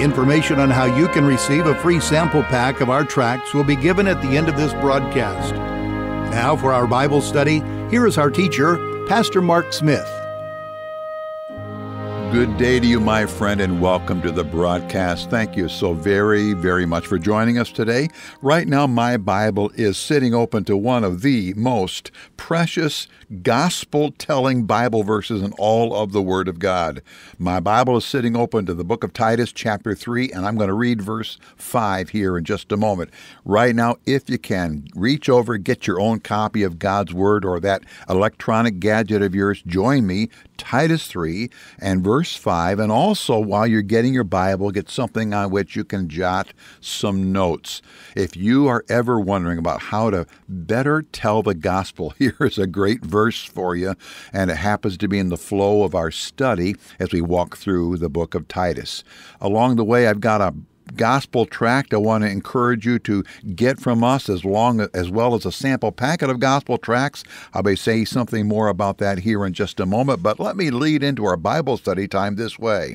Information on how you can receive a free sample pack of our tracts will be given at the end of this broadcast. Now, for our Bible study, here is our teacher, Pastor Mark Smith. Good day to you, my friend, and welcome to the broadcast. Thank you so very, very much for joining us today. Right now, my Bible is sitting open to one of the most precious gospel telling Bible verses in all of the Word of God. My Bible is sitting open to the book of Titus, chapter 3, and I'm going to read verse 5 here in just a moment. Right now, if you can, reach over, get your own copy of God's Word or that electronic gadget of yours. Join me, Titus 3 and verse 5. And also, while you're getting your Bible, get something on which you can jot some notes. If you are ever wondering about how to better tell the gospel, here's a great verse for you, and it happens to be in the flow of our study as we walk through the book of Titus. Along the way, I've got a gospel tract I want to encourage you to get from us as long as well as a sample packet of gospel tracts. I'll be saying something more about that here in just a moment, but let me lead into our Bible study time this way.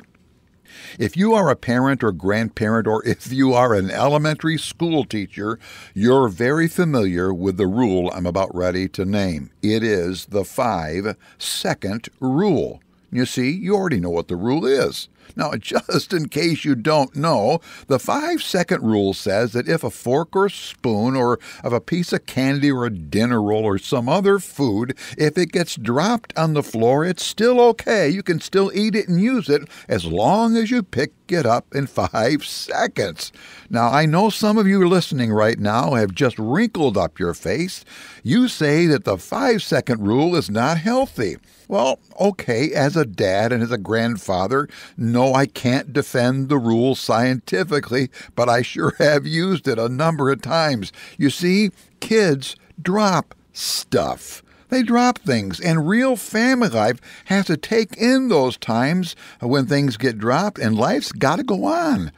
If you are a parent or grandparent, or if you are an elementary school teacher, you're very familiar with the rule I'm about ready to name. It is the five second rule. You see, you already know what the rule is. Now, just in case you don't know, the five second rule says that if a fork or spoon or of a piece of candy or a dinner roll or some other food, if it gets dropped on the floor, it's still okay. You can still eat it and use it as long as you pick it up in five seconds. Now, I know some of you listening right now have just wrinkled up your face. You say that the five second rule is not healthy. Well, okay, as a dad and as a grandfather, no, I can't defend the rule scientifically, but I sure have used it a number of times. You see, kids drop stuff. They drop things, and real family life has to take in those times when things get dropped, and life's got to go on.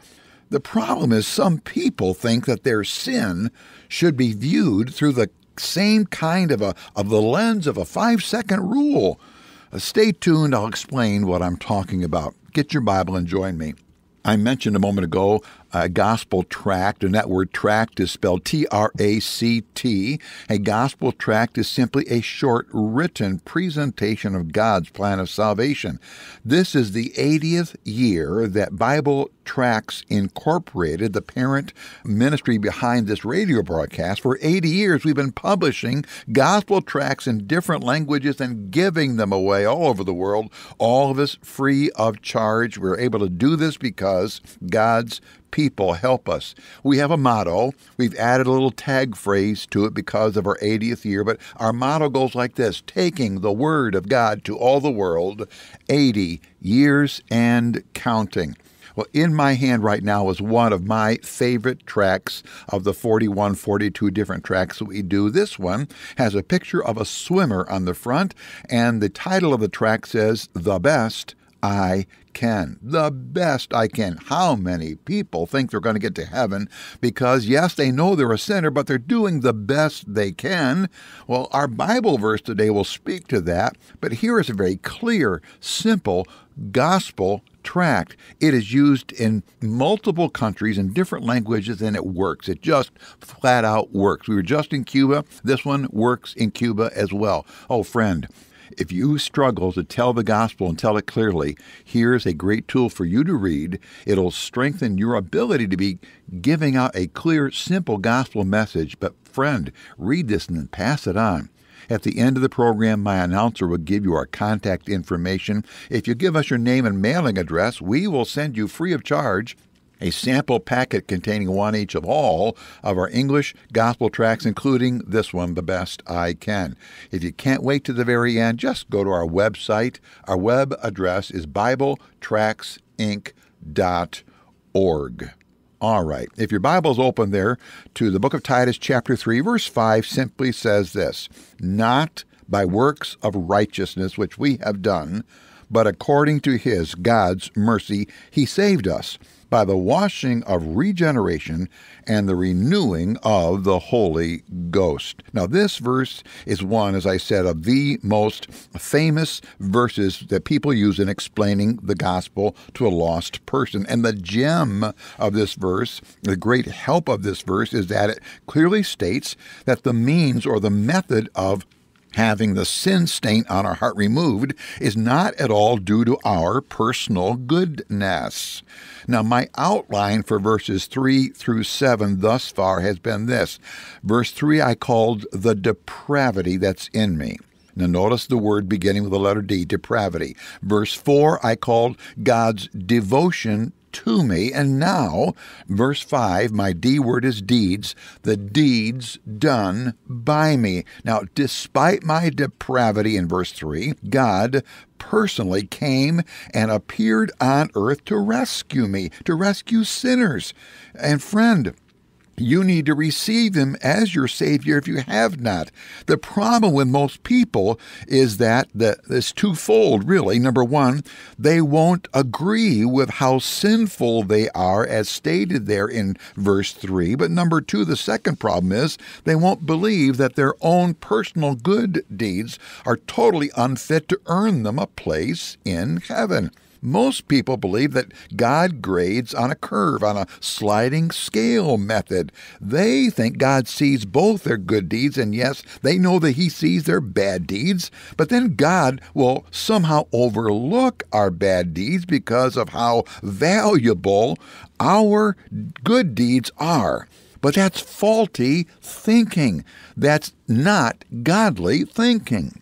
The problem is, some people think that their sin should be viewed through the same kind of a of the lens of a five second rule. Uh, stay tuned, I'll explain what I'm talking about. Get your Bible and join me. I mentioned a moment ago a gospel tract, and that word tract is spelled T R A C T. A gospel tract is simply a short written presentation of God's plan of salvation. This is the 80th year that Bible Tracts Incorporated, the parent ministry behind this radio broadcast. For 80 years, we've been publishing gospel tracts in different languages and giving them away all over the world, all of us free of charge. We're able to do this because God's people help us. We have a motto. We've added a little tag phrase to it because of our 80th year, but our motto goes like this taking the Word of God to all the world, 80 years and counting. Well, in my hand right now is one of my favorite tracts of the 41, 42 different tracts that we do. This one has a picture of a swimmer on the front, and the title of the tract says, The Best I can. The best I can. How many people think they're going to get to heaven because, yes, they know they're a sinner, but they're doing the best they can? Well, our Bible verse today will speak to that, but here is a very clear, simple gospel tract. It is used in multiple countries in different languages and it works. It just flat out works. We were just in Cuba. This one works in Cuba as well. Oh, friend, if you struggle to tell the gospel and tell it clearly, here's a great tool for you to read. It'll strengthen your ability to be giving out a clear, simple gospel message. But, friend, read this and then pass it on. At the end of the program, my announcer will give you our contact information. If you give us your name and mailing address, we will send you free of charge a sample packet containing one each of all of our English gospel tracts, including this one, The Best I Can. If you can't wait to the very end, just go to our website. Our web address is BibleTractsinc.org. All right. If your Bible's open there to the book of Titus, chapter 3, verse 5, simply says this Not by works of righteousness which we have done, but according to his, God's mercy, he saved us by the washing of regeneration and the renewing of the Holy Ghost. Now, this verse is one, as I said, of the most famous verses that people use in explaining the gospel to a lost person. And the gem of this verse, the great help of this verse, is that it clearly states that the means or the method of having the sin stain on our heart removed is not at all due to our personal goodness. Now, my outline for verses 3 through 7 thus far has been this. Verse 3 I called the depravity that's in me. Now, notice the word beginning with the letter D, depravity. Verse 4 I called God's devotion to me. And now, verse 5, my D word is deeds, the deeds done by me. Now, despite my depravity in verse 3, God personally came and appeared on earth to rescue me, to rescue sinners. And friend, you need to receive him as your Savior if you have not. The problem with most people is that the, it's twofold, really. Number one, they won't agree with how sinful they are, as stated there in verse 3. But number two, the second problem is they won't believe that their own personal good deeds are totally unfit to earn them a place in heaven. Most people believe that God grades on a curve, on a sliding scale method. They think God sees both their good deeds, and yes, they know that He sees their bad deeds, but then God will somehow overlook our bad deeds because of how valuable our good deeds are. But that's faulty thinking. That's not godly thinking.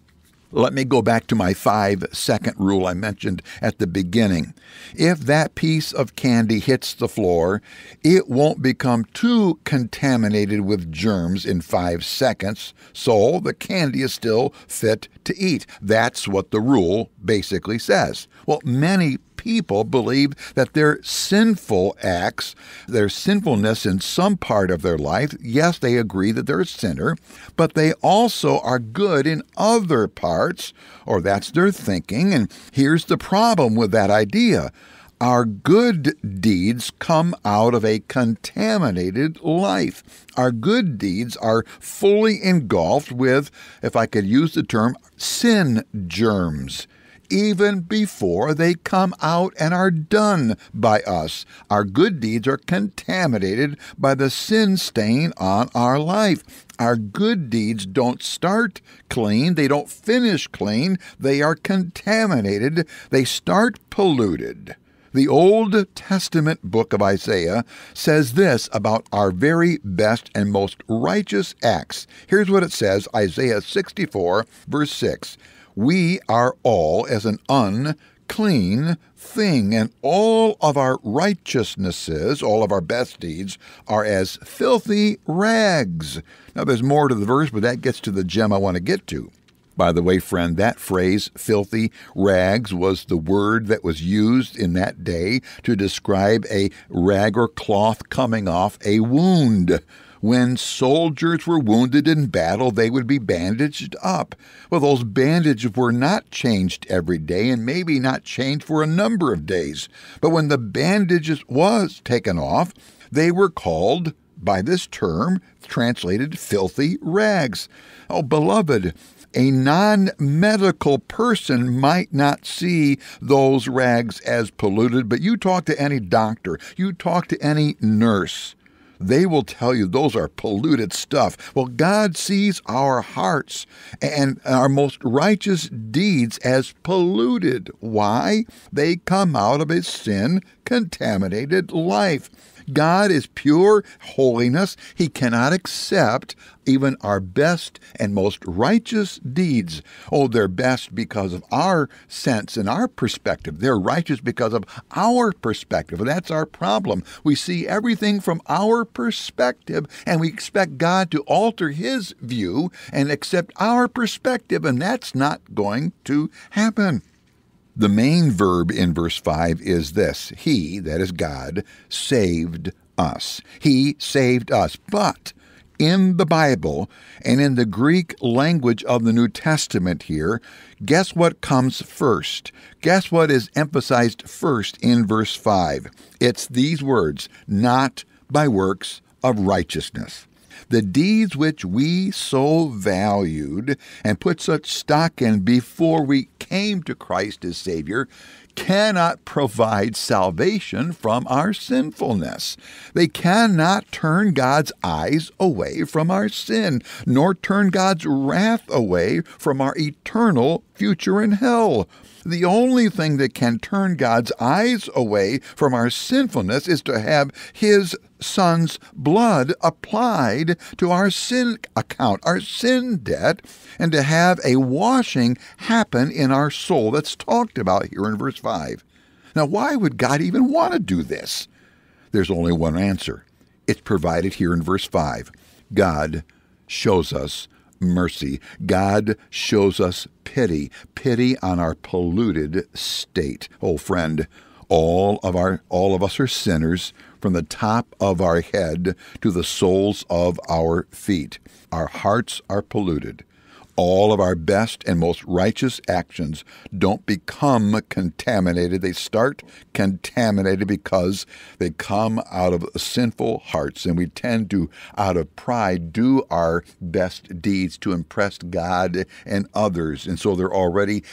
Let me go back to my five second rule I mentioned at the beginning. If that piece of candy hits the floor, it won't become too contaminated with germs in five seconds, so the candy is still fit to eat. That's what the rule basically says. Well, many people believe that their sinful acts, their sinfulness in some part of their life, yes, they agree that they're a sinner, but they also are good in other parts, or that's their thinking. And here's the problem with that idea. Our good deeds come out of a contaminated life. Our good deeds are fully engulfed with, if I could use the term, sin germs even before they come out and are done by us. Our good deeds are contaminated by the sin stain on our life. Our good deeds don't start clean, they don't finish clean, they are contaminated, they start polluted. The Old Testament book of Isaiah says this about our very best and most righteous acts. Here's what it says Isaiah 64, verse 6 we are all as an unclean thing, and all of our righteousnesses, all of our best deeds, are as filthy rags. Now, there's more to the verse, but that gets to the gem I want to get to. By the way, friend, that phrase, filthy rags, was the word that was used in that day to describe a rag or cloth coming off a wound. When soldiers were wounded in battle, they would be bandaged up. Well, those bandages were not changed every day and maybe not changed for a number of days. But when the bandages was taken off, they were called by this term, translated filthy rags. Oh, beloved, a non medical person might not see those rags as polluted, but you talk to any doctor, you talk to any nurse, they will tell you those are polluted stuff. Well, God sees our hearts and our most righteous deeds as polluted. Why? They come out of a sin contaminated life. God is pure holiness. He cannot accept even our best and most righteous deeds. Oh, they're best because of our sense and our perspective. They're righteous because of our perspective. That's our problem. We see everything from our perspective, and we expect God to alter His view and accept our perspective, and that's not going to happen. The main verb in verse 5 is this He, that is God, saved us. He saved us. But in the Bible and in the Greek language of the New Testament here, guess what comes first? Guess what is emphasized first in verse 5? It's these words, not by works of righteousness. The deeds which we so valued and put such stock in before we came to Christ as Savior cannot provide salvation from our sinfulness. They cannot turn God's eyes away from our sin, nor turn God's wrath away from our eternal future in hell. The only thing that can turn God's eyes away from our sinfulness is to have His Son's blood applied to our sin account, our sin debt, and to have a washing happen in our soul. That's talked about here in verse 5. Now, why would God even want to do this? There's only one answer. It's provided here in verse 5. God shows us mercy. God shows us pity, pity on our polluted state. Oh friend, all of our all of us are sinners from the top of our head to the soles of our feet. Our hearts are polluted all of our best and most righteous actions don't become contaminated. They start contaminated because they come out of sinful hearts. And we tend to, out of pride, do our best deeds to impress God and others. And so they're already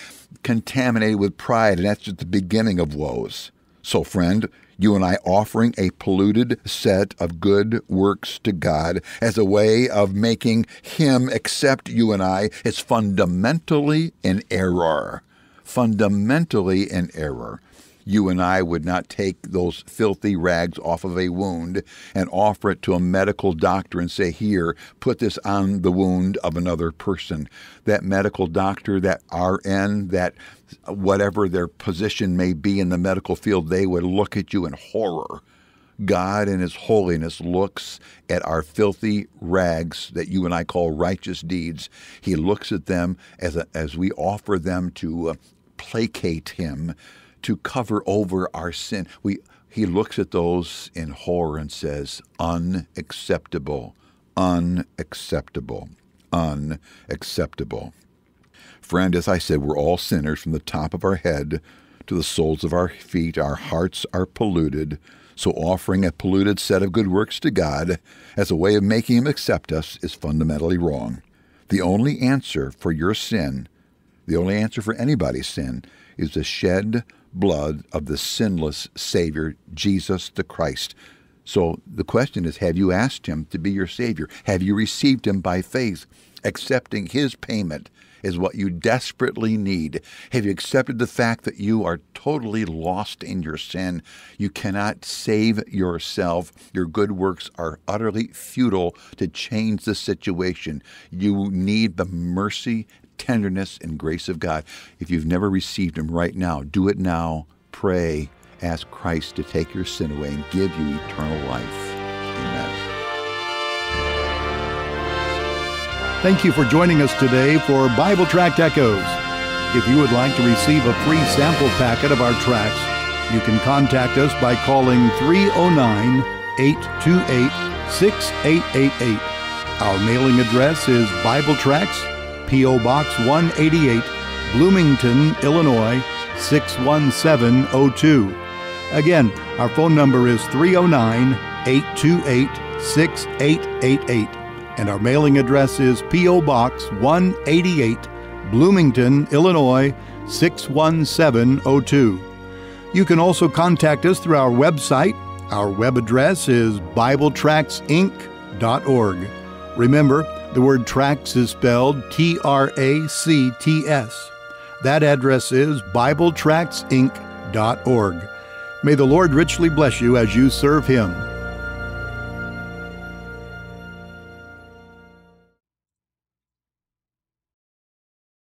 contaminated with pride. And that's just the beginning of woes. So, friend, you and I offering a polluted set of good works to God as a way of making Him accept you and I is fundamentally an error. Fundamentally an error you and I would not take those filthy rags off of a wound and offer it to a medical doctor and say, Here, put this on the wound of another person. That medical doctor, that RN, that whatever their position may be in the medical field, they would look at you in horror. God in His holiness looks at our filthy rags that you and I call righteous deeds. He looks at them as, a, as we offer them to uh, placate Him to cover over our sin. We, he looks at those in horror and says, unacceptable, unacceptable, unacceptable. Friend, as I said, we're all sinners from the top of our head to the soles of our feet. Our hearts are polluted. So offering a polluted set of good works to God as a way of making Him accept us is fundamentally wrong. The only answer for your sin, the only answer for anybody's sin, is the shed blood of the sinless Savior, Jesus the Christ. So the question is have you asked Him to be your Savior? Have you received Him by faith? Accepting His payment is what you desperately need. Have you accepted the fact that you are totally lost in your sin? You cannot save yourself. Your good works are utterly futile to change the situation. You need the mercy tenderness and grace of God. If you've never received Him right now, do it now. Pray. Ask Christ to take your sin away and give you eternal life. Amen. Thank you for joining us today for Bible Tract Echoes. If you would like to receive a free sample packet of our tracts, you can contact us by calling 309 828 6888. Our mailing address is Bible Tracts. P.O. Box 188, Bloomington, Illinois 61702. Again, our phone number is 309 828 6888, and our mailing address is P.O. Box 188, Bloomington, Illinois 61702. You can also contact us through our website. Our web address is BibleTractsInc.org. Remember, the word tracts is spelled T R A C T S. That address is BibleTractsInc.org. May the Lord richly bless you as you serve Him.